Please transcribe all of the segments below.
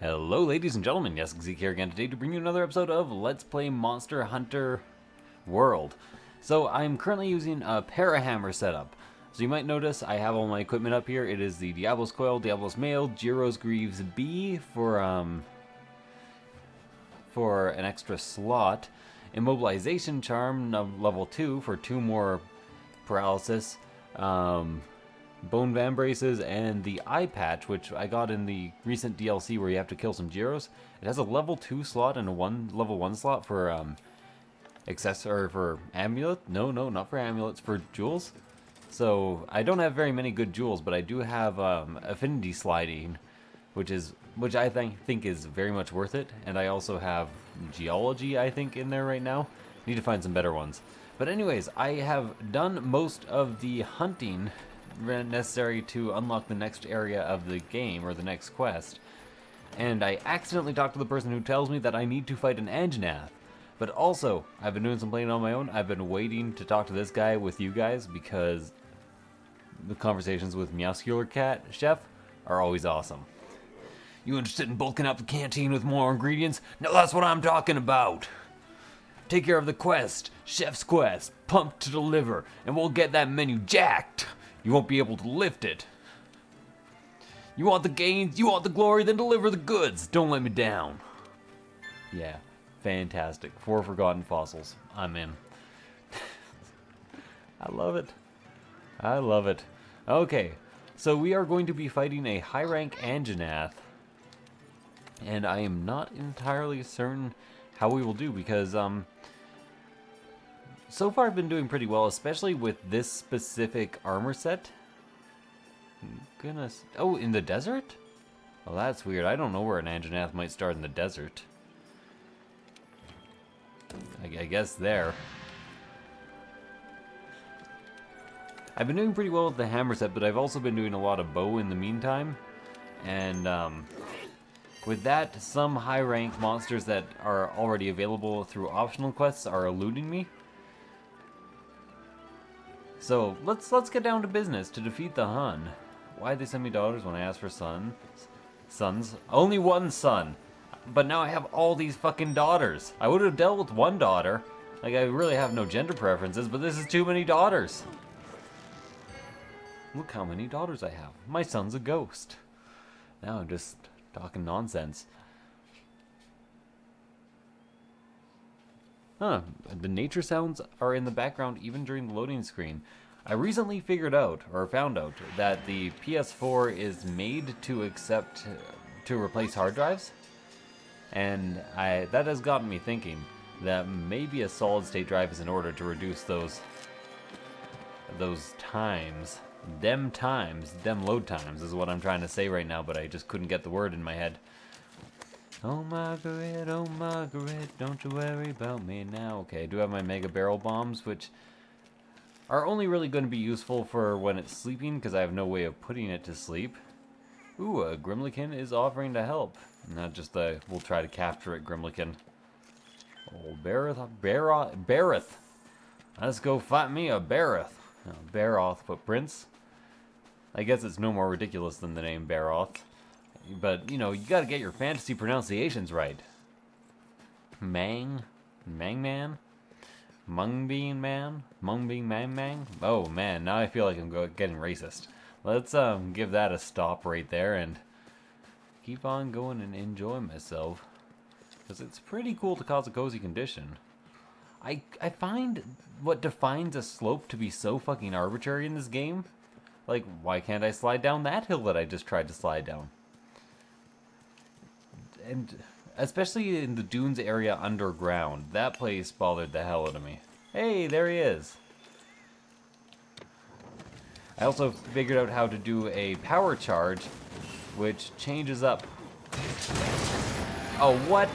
Hello, ladies and gentlemen. Yessik here again today to bring you another episode of Let's Play Monster Hunter World. So I'm currently using a Parahammer setup. So you might notice I have all my equipment up here. It is the Diablos Coil, Diablos Mail, Jiro's Greaves B for um for an extra slot, Immobilization Charm level 2 for two more paralysis, um, bone vambraces, and the eye patch, which I got in the recent DLC where you have to kill some Jiros. It has a level 2 slot and a one level 1 slot for um, access or for amulet. No, no, not for amulets, for jewels. So I don't have very many good jewels, but I do have um, affinity sliding, which is which I think think is very much worth it. And I also have geology, I think, in there right now. Need to find some better ones. But anyways, I have done most of the hunting necessary to unlock the next area of the game, or the next quest. And I accidentally talked to the person who tells me that I need to fight an Anjanath. But also, I've been doing some playing on my own. I've been waiting to talk to this guy with you guys because the conversations with Meowscular Cat Chef are always awesome. You interested in bulking up the canteen with more ingredients? Now that's what I'm talking about. Take care of the quest, Chef's Quest, pumped to deliver, and we'll get that menu jacked. You won't be able to lift it. You want the gains, you want the glory, then deliver the goods. Don't let me down. Yeah, fantastic. Four forgotten fossils. I'm in. I love it. I love it. Okay, so we are going to be fighting a high rank Anjanath and I am not entirely certain how we will do because um so far I've been doing pretty well, especially with this specific armor set. Goodness. Oh, in the desert? Well, that's weird. I don't know where an Anjanath might start in the desert. I, I guess there. I've been doing pretty well with the hammer set, but I've also been doing a lot of bow in the meantime. And, um, with that, some high rank monsters that are already available through optional quests are eluding me. So let's let's get down to business to defeat the Hun. Why'd they send me daughters when I asked for sons? Sons? Only one son. But now I have all these fucking daughters. I would have dealt with one daughter. Like, I really have no gender preferences, but this is too many daughters. Look how many daughters I have. My son's a ghost. Now I'm just Talking nonsense. Huh, the nature sounds are in the background even during the loading screen. I recently figured out, or found out, that the PS4 is made to accept, to replace hard drives. And I that has gotten me thinking that maybe a solid state drive is in order to reduce those those times them times, them load times is what I'm trying to say right now, but I just couldn't get the word in my head. Oh Margaret, oh Margaret, don't you worry about me now. Okay, I do have my Mega Barrel Bombs, which are only really going to be useful for when it's sleeping, because I have no way of putting it to sleep. Ooh, a Grimalkyne is offering to help. Not just the, we'll try to capture it, Grimalkyne. Oh, Bareth, Bareth, Bareth. Let's go fight me a Bareth. Oh, Barroth footprints. I guess it's no more ridiculous than the name Barroth. But, you know, you gotta get your fantasy pronunciations right. Mang? Mang Man? Mungbean Man? Mungbean Mang Mang? Oh man, now I feel like I'm getting racist. Let's um give that a stop right there and keep on going and enjoy myself. Because it's pretty cool to cause a cozy condition. I, I find what defines a slope to be so fucking arbitrary in this game. Like, why can't I slide down that hill that I just tried to slide down? And especially in the dunes area underground, that place bothered the hell out of me. Hey, there he is. I also figured out how to do a power charge, which changes up... Oh, what?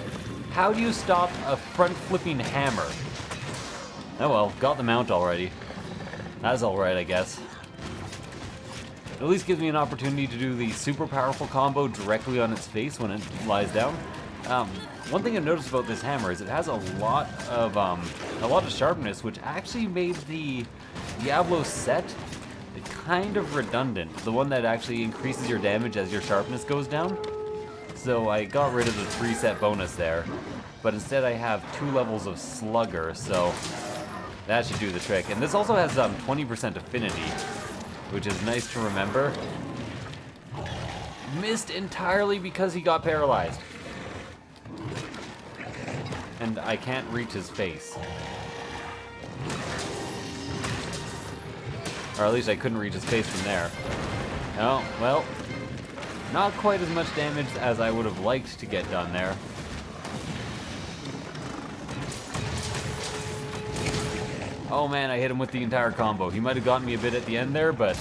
How do you stop a front-flipping hammer? Oh well, got the mount already. That's alright, I guess. It at least gives me an opportunity to do the super powerful combo directly on its face when it lies down. Um, one thing I've noticed about this hammer is it has a lot of um, a lot of sharpness, which actually made the Diablo set kind of redundant. The one that actually increases your damage as your sharpness goes down. So I got rid of the three set bonus there, but instead I have two levels of Slugger, so that should do the trick. And this also has 20% um, affinity, which is nice to remember. Missed entirely because he got paralyzed. And I can't reach his face. Or at least I couldn't reach his face from there. Oh, well, not quite as much damage as I would have liked to get done there. Oh man, I hit him with the entire combo. He might have gotten me a bit at the end there, but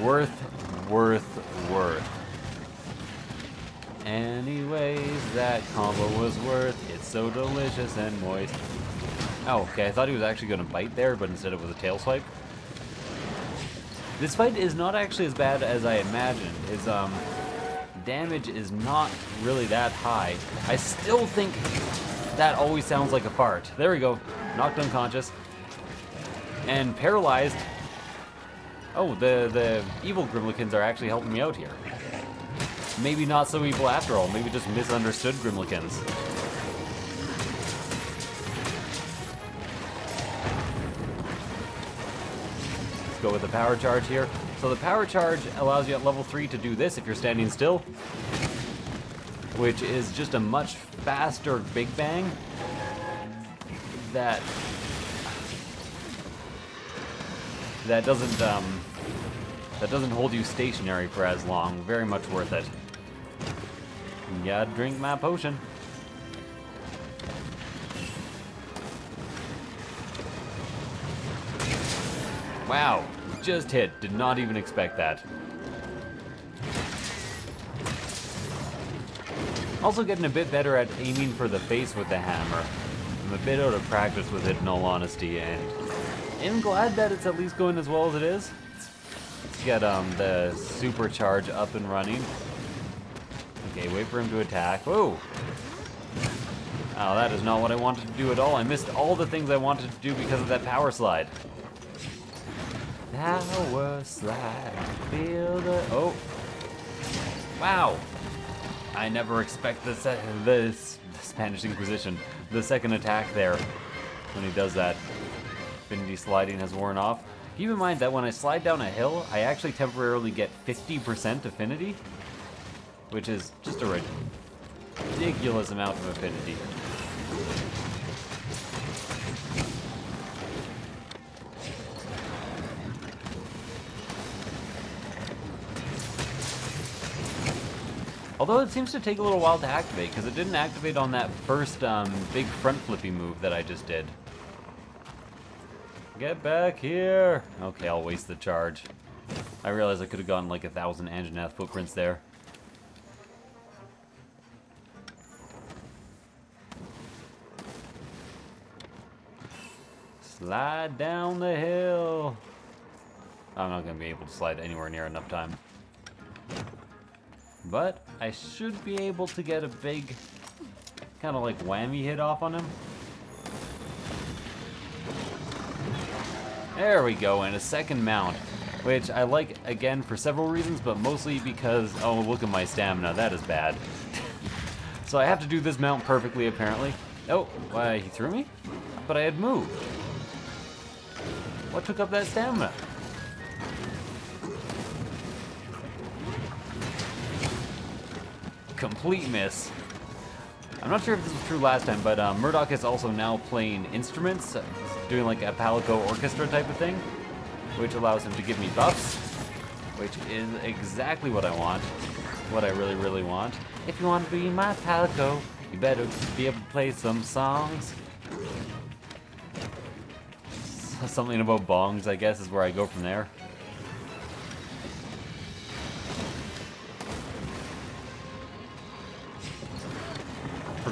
worth, worth, worth. Anyways, that combo was worth. It's so delicious and moist. Oh, okay, I thought he was actually going to bite there, but instead it was a tail swipe. This fight is not actually as bad as I imagined. His um, damage is not really that high. I still think that always sounds like a fart. There we go. Knocked unconscious. And paralyzed. Oh, the, the evil Grimalkynes are actually helping me out here. Maybe not so evil after all. Maybe just misunderstood Grimalkynes. Let's go with the power charge here. So the power charge allows you at level 3 to do this if you're standing still. Which is just a much faster Big Bang that that doesn't um, that doesn't hold you stationary for as long. Very much worth it. Yeah, drink my potion. Wow, just hit. Did not even expect that. Also getting a bit better at aiming for the face with the hammer. I'm a bit out of practice with it in all honesty, and I'm glad that it's at least going as well as it is. Let's get um, the supercharge up and running. Okay, wait for him to attack. Whoa! Oh, that is not what I wanted to do at all. I missed all the things I wanted to do because of that power slide. Power slide, feel the... Oh. Wow. I never expect the, the, the Spanish Inquisition, the second attack there, when he does that. Affinity sliding has worn off. Keep in mind that when I slide down a hill, I actually temporarily get 50% affinity, which is just a ridiculous amount of affinity. Although it seems to take a little while to activate, because it didn't activate on that first um, big front flippy move that I just did. Get back here! Okay, I'll waste the charge. I realize I could have gotten like a thousand Anjanath footprints there. Slide down the hill. I'm not going to be able to slide anywhere near enough time. But I should be able to get a big kind of like whammy hit off on him. There we go, and a second mount, which I like, again, for several reasons, but mostly because, oh, look at my stamina, that is bad. so I have to do this mount perfectly, apparently. Oh, why, he threw me? But I had moved. What took up that stamina? Complete miss. I'm not sure if this was true last time, but uh, Murdoch is also now playing instruments, uh, doing like a Palico orchestra type of thing, which allows him to give me buffs, which is exactly what I want, what I really, really want. If you want to be my Palico, you better be able to play some songs. Something about bongs, I guess, is where I go from there.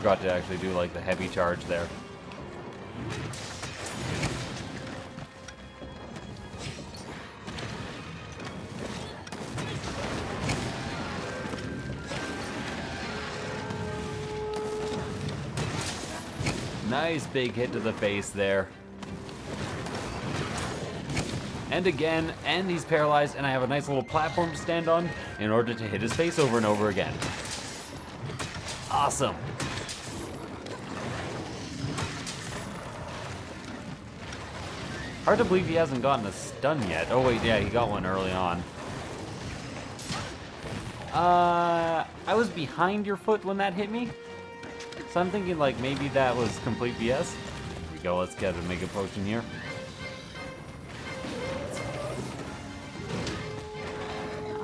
Forgot to actually do like the heavy charge there. Nice big hit to the face there. And again, and he's paralyzed, and I have a nice little platform to stand on in order to hit his face over and over again. Awesome. Hard to believe he hasn't gotten a stun yet. Oh wait, yeah, he got one early on. Uh, I was behind your foot when that hit me. So I'm thinking like maybe that was complete BS. Here we go, let's get a Mega Potion here.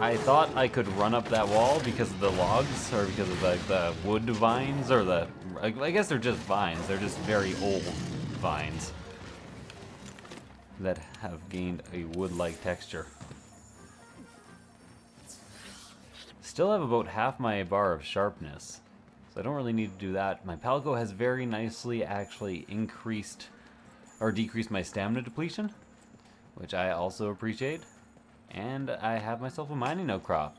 I thought I could run up that wall because of the logs, or because of like the wood vines, or the... I guess they're just vines, they're just very old vines that have gained a wood-like texture. Still have about half my bar of sharpness, so I don't really need to do that. My Palico has very nicely actually increased or decreased my stamina depletion, which I also appreciate. And I have myself a mining outcrop.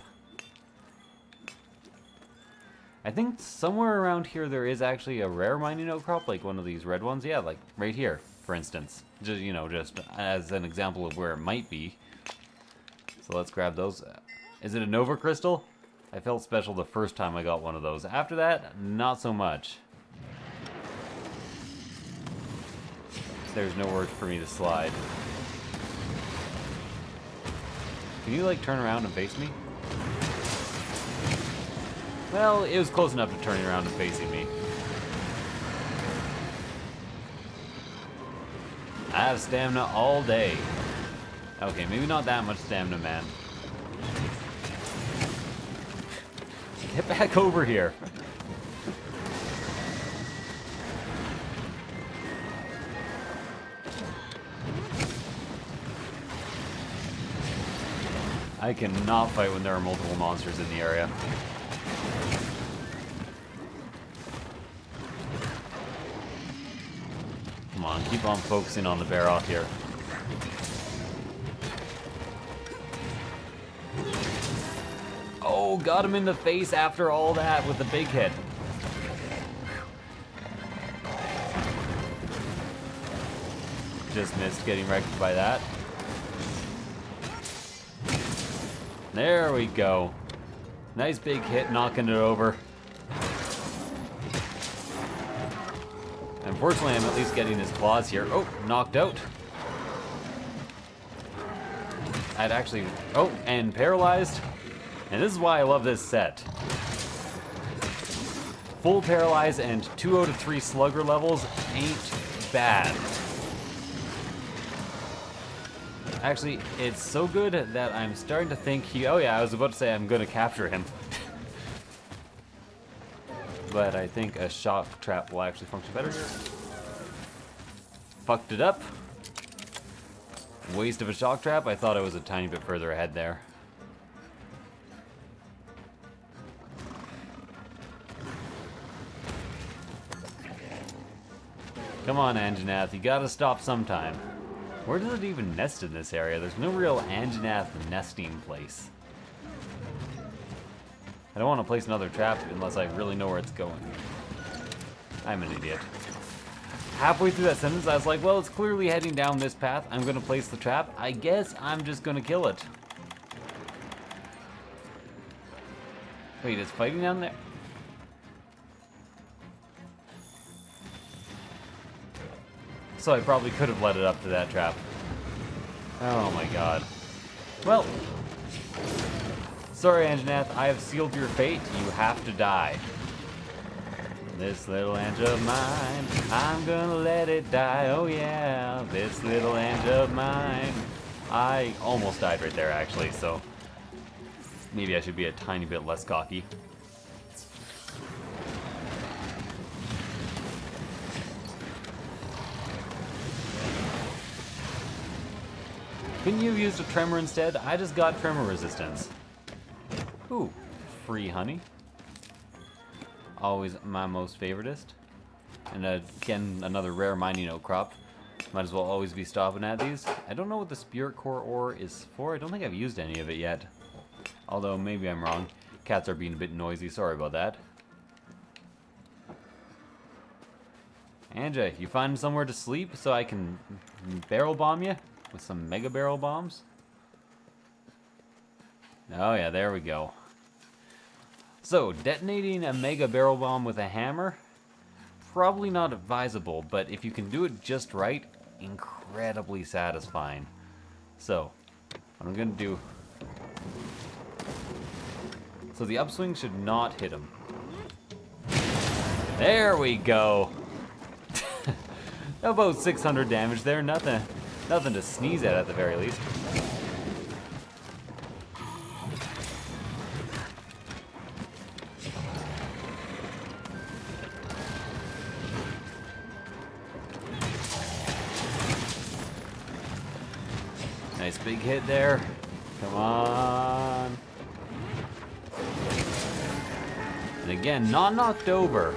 I think somewhere around here there is actually a rare mining outcrop, like one of these red ones. Yeah, like right here, for instance. Just, you know, just as an example of where it might be. So let's grab those. Is it a Nova Crystal? I felt special the first time I got one of those. After that, not so much. There's nowhere for me to slide. Can you, like, turn around and face me? Well, it was close enough to turning around and facing me. I have stamina all day. Okay, maybe not that much stamina, man. Get back over here. I cannot fight when there are multiple monsters in the area. Keep on focusing on the Barroth here. Oh, got him in the face after all that with the big hit. Just missed getting wrecked by that. There we go. Nice big hit, knocking it over. Unfortunately, I'm at least getting his claws here. Oh, knocked out. I'd actually... Oh, and paralyzed. And this is why I love this set. Full paralyze and 2 out of 3 slugger levels ain't bad. Actually, it's so good that I'm starting to think he... Oh yeah, I was about to say I'm going to capture him. But I think a shock trap will actually function better. Fucked it up. Waste of a shock trap. I thought I was a tiny bit further ahead there. Come on, Anjanath, you gotta stop sometime. Where does it even nest in this area? There's no real Anjanath nesting place. I don't want to place another trap unless I really know where it's going. I'm an idiot. Halfway through that sentence, I was like, well, it's clearly heading down this path. I'm going to place the trap. I guess I'm just going to kill it. Wait, it's fighting down there? so I probably could have led it up to that trap. Oh my god. Well, sorry Anjanath, I have sealed your fate. You have to die. This little Ange of mine, I'm gonna let it die, oh yeah. This little Ange of mine. I almost died right there actually, so maybe I should be a tiny bit less cocky. Couldn't you have used a tremor instead? I just got tremor resistance. Ooh, free honey. Always my most favoritist. And uh, again, another rare mining crop Might as well always be stopping at these. I don't know what the Spirit Core ore is for. I don't think I've used any of it yet. Although, maybe I'm wrong. Cats are being a bit noisy. Sorry about that. Anja, you find somewhere to sleep so I can barrel bomb you? with some mega barrel bombs. Oh yeah, there we go. So, detonating a mega barrel bomb with a hammer, probably not advisable, but if you can do it just right, incredibly satisfying. So, what I'm gonna do... So the upswing should not hit him. There we go! About 600 damage there, nothing, nothing to sneeze at at the very least. Nice big hit there. Come on. And again, not knocked over.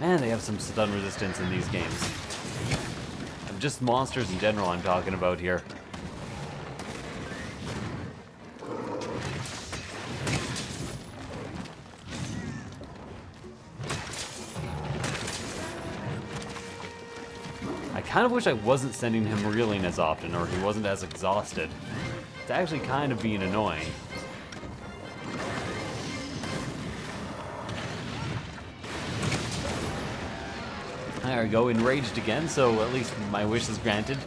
Man, they have some stun resistance in these games. I'm Just monsters in general I'm talking about here. Kind of wish I wasn't sending him reeling as often, or he wasn't as exhausted. It's actually kind of being annoying. There we go, enraged again, so at least my wish is granted.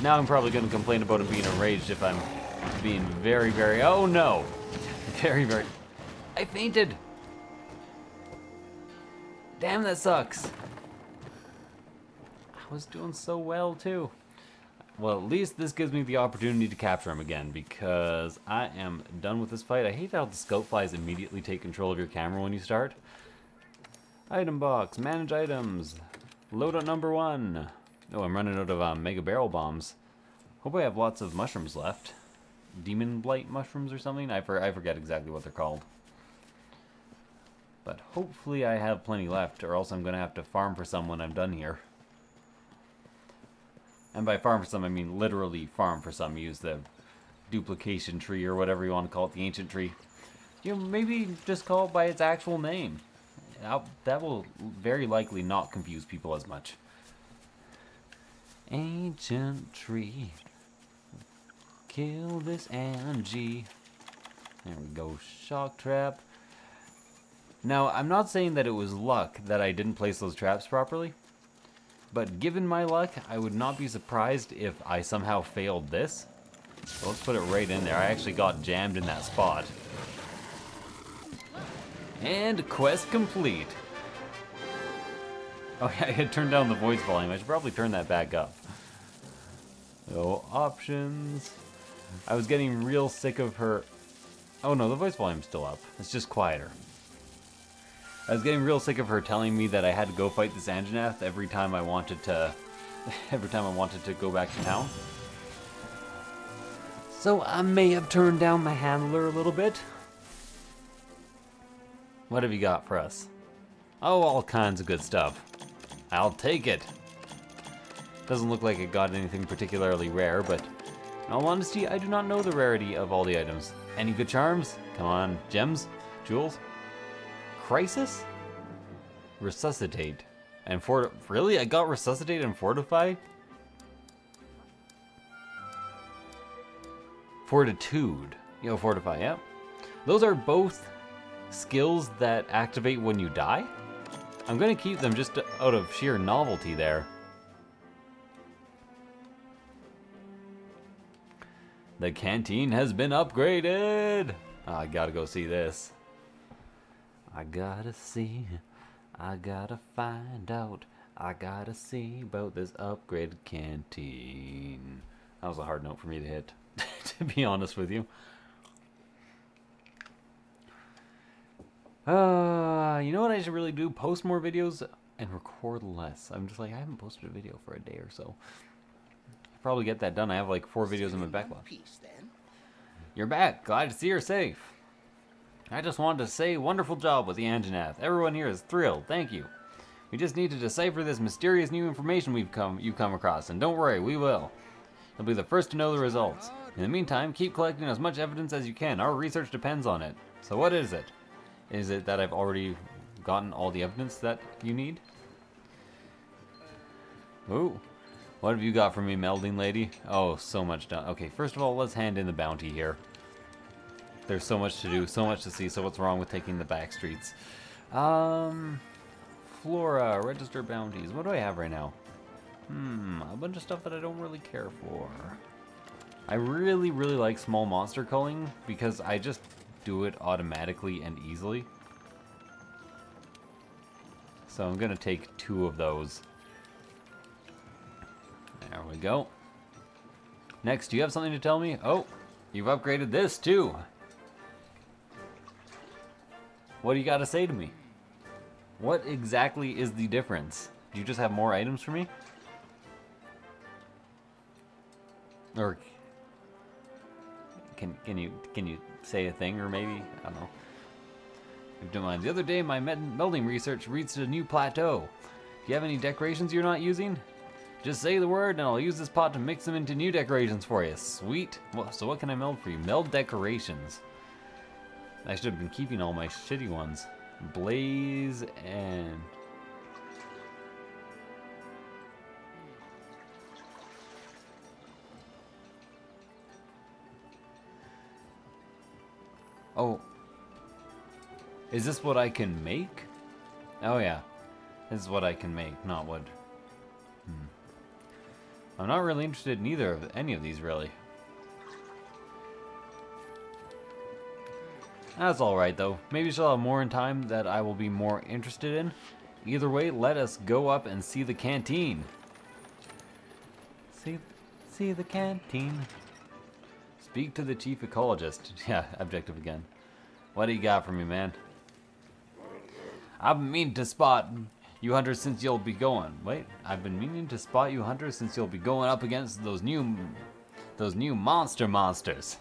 Now I'm probably going to complain about him being enraged if I'm being very, very... Oh no! Very, very... I fainted! Damn, that sucks. Was doing so well, too. Well, at least this gives me the opportunity to capture him again, because I am done with this fight. I hate how the scoutflies immediately take control of your camera when you start. Item box, manage items, loadout number one. Oh, I'm running out of um, mega barrel bombs. Hope I have lots of mushrooms left. Demon blight mushrooms or something? I, for, I forget exactly what they're called. But hopefully I have plenty left, or else I'm going to have to farm for some when I'm done here. And by farm for some, I mean literally farm for some. Use the duplication tree or whatever you want to call it, the ancient tree. You know, maybe just call it by its actual name. That will very likely not confuse people as much. Ancient tree. Kill this Angie. There we go. Shock trap. Now, I'm not saying that it was luck that I didn't place those traps properly. But given my luck, I would not be surprised if I somehow failed this. So let's put it right in there. I actually got jammed in that spot. And quest complete. Oh yeah, I had turned down the voice volume. I should probably turn that back up. So, options. I was getting real sick of her... Oh no, the voice volume's still up. It's just quieter. I was getting real sick of her telling me that I had to go fight this Anjanath every time I wanted to... every time I wanted to go back to town. So I may have turned down my handler a little bit. What have you got for us? Oh, all kinds of good stuff. I'll take it. Doesn't look like it got anything particularly rare, but in all honesty, I do not know the rarity of all the items. Any good charms? Come on, gems? Jewels? Crisis? Resuscitate. And fort- really? I got resuscitate and fortify? Fortitude. You know, fortify, yeah. Those are both skills that activate when you die? I'm gonna keep them just out of sheer novelty there. The canteen has been upgraded! Oh, I gotta go see this. I gotta see, I gotta find out, I gotta see about this upgraded canteen. That was a hard note for me to hit, to be honest with you. Uh, you know what I should really do? Post more videos and record less. I'm just like, I haven't posted a video for a day or so. I'll probably get that done. I have like four videos in my backlog. Peace, then. You're back. Glad to see you're safe. I just wanted to say wonderful job with the Anjanath. Everyone here is thrilled. Thank you. We just need to decipher this mysterious new information we've come you've come across, and don't worry, we will. You'll be the first to know the results. In the meantime, keep collecting as much evidence as you can. Our research depends on it. So what is it? Is it that I've already gotten all the evidence that you need? Ooh. What have you got for me, melding lady? Oh, so much done. Okay, first of all, let's hand in the bounty here. There's so much to do, so much to see, so what's wrong with taking the back streets? Um, Flora, register bounties. What do I have right now? Hmm, a bunch of stuff that I don't really care for. I really, really like small monster culling because I just do it automatically and easily. So I'm gonna take two of those. There we go. Next, do you have something to tell me? Oh, you've upgraded this too. What do you got to say to me? What exactly is the difference? Do you just have more items for me? Or can can you can you say a thing or maybe I don't know. If you mind, the other day my melding research reached a new plateau. Do you have any decorations you're not using? Just say the word and I'll use this pot to mix them into new decorations for you. Sweet. Well, so what can I meld for you? Meld decorations. I should have been keeping all my shitty ones. Blaze and... Oh. Is this what I can make? Oh yeah. This is what I can make, not what... Hmm. I'm not really interested in either of any of these, really. That's alright, though. Maybe she'll have more in time that I will be more interested in. Either way, let us go up and see the canteen. See, see the canteen. Speak to the chief ecologist. Yeah, objective again. What do you got for me, man? I've been meaning to spot you hunters since you'll be going. Wait, I've been meaning to spot you hunters since you'll be going up against those new, those new monster monsters.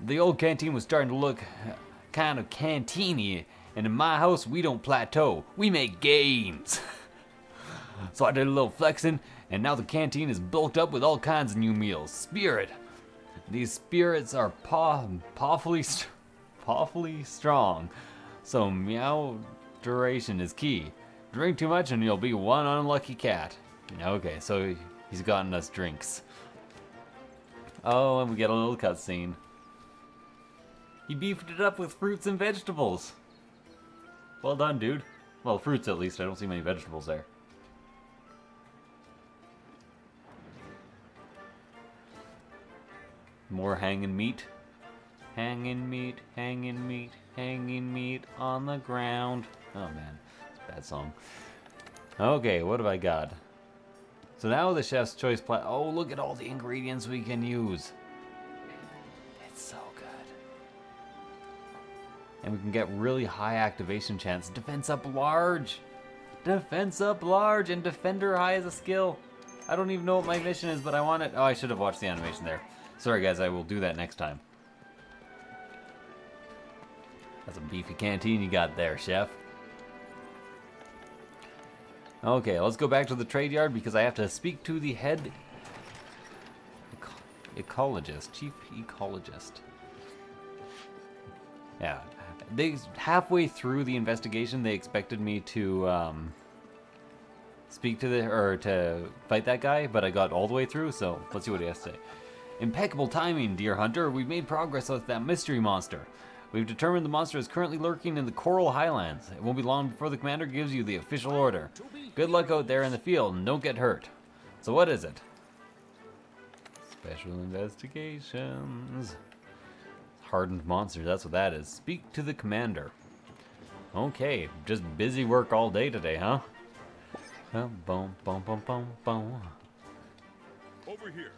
The old canteen was starting to look uh, kind of canteeny, and in my house we don't plateau, we make gains. so I did a little flexing, and now the canteen is bulked up with all kinds of new meals. Spirit. These spirits are paw powerfully, powerfully strong, so meow duration is key. Drink too much and you'll be one unlucky cat. Okay, so he's gotten us drinks. Oh, and we get a little cutscene. He beefed it up with fruits and vegetables. Well done, dude. Well, fruits at least. I don't see many vegetables there. More hanging meat. Hanging meat, hanging meat, hanging meat on the ground. Oh man, it's a bad song. Okay, what have I got? So now the chef's choice plat. Oh, look at all the ingredients we can use. And we can get really high activation chance. Defense up large. Defense up large and defender high as a skill. I don't even know what my mission is, but I want it. Oh, I should have watched the animation there. Sorry guys, I will do that next time. That's a beefy canteen you got there, chef. Okay, let's go back to the trade yard because I have to speak to the head ecologist, chief ecologist. Yeah, they halfway through the investigation, they expected me to um, speak to the or to fight that guy, but I got all the way through. So let's see what he has to say. Impeccable timing, dear hunter. We've made progress with that mystery monster. We've determined the monster is currently lurking in the Coral Highlands. It won't be long before the commander gives you the official order. Good luck out there in the field and don't get hurt. So what is it? Special investigations. Hardened monsters, that's what that is. Speak to the commander. Okay, just busy work all day today, huh? Boom, boom, boom, boom, boom. Over here.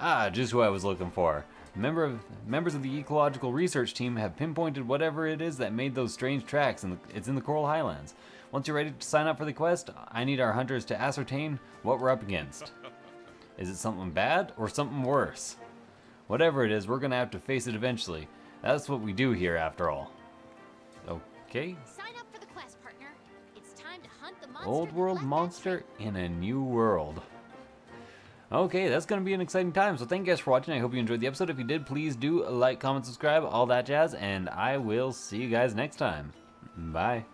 Ah, just who I was looking for. Member of, members of the ecological research team have pinpointed whatever it is that made those strange tracks, and it's in the Coral Highlands. Once you're ready to sign up for the quest, I need our hunters to ascertain what we're up against. Is it something bad or something worse? Whatever it is, we're gonna have to face it eventually. That's what we do here, after all. Okay. Sign up for the quest, partner. It's time to hunt the monster. Old world monster in a new world. Okay, that's going to be an exciting time. So thank you guys for watching. I hope you enjoyed the episode. If you did, please do like, comment, subscribe, all that jazz. And I will see you guys next time. Bye.